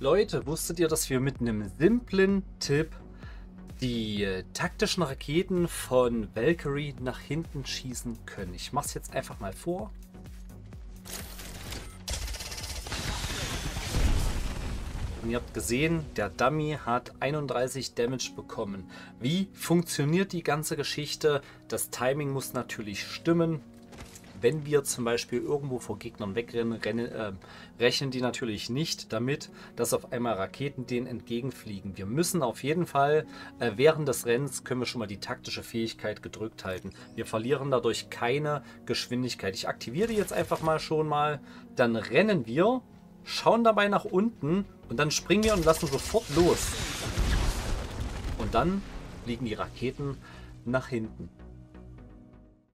Leute, wusstet ihr, dass wir mit einem simplen Tipp die äh, taktischen Raketen von Valkyrie nach hinten schießen können? Ich mache es jetzt einfach mal vor. Und ihr habt gesehen, der Dummy hat 31 Damage bekommen. Wie funktioniert die ganze Geschichte? Das Timing muss natürlich stimmen wenn wir zum Beispiel irgendwo vor Gegnern wegrennen, rennen, äh, rechnen die natürlich nicht damit, dass auf einmal Raketen denen entgegenfliegen. Wir müssen auf jeden Fall äh, während des Rennens können wir schon mal die taktische Fähigkeit gedrückt halten. Wir verlieren dadurch keine Geschwindigkeit. Ich aktiviere die jetzt einfach mal schon mal. Dann rennen wir, schauen dabei nach unten und dann springen wir und lassen sofort los. Und dann fliegen die Raketen nach hinten.